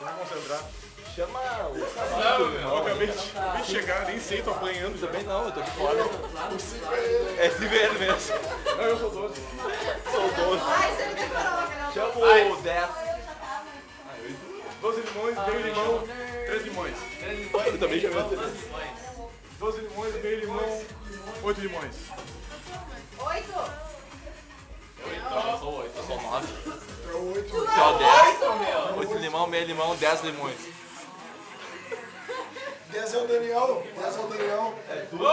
Vamos concentrar. Chama o Eu acabei de, acabei de chegar, nem sei, tô apanhando. Também não, eu tô de fora. É Silveiro mesmo. Não, eu sou 12. Sou 12. Ai, você não decorou, né? Chama o 10. 12 limões, meio limão, 3 limões. Eu também chamei o 10. 12 limões, meio limão, 8 limões. Oito. Eu sou 8, eu sou 9. Tu Só não 10. 8 limão, meio limão, 10 limões. 10 é o Daniel, 10 é o Daniel. Ah, Daniel.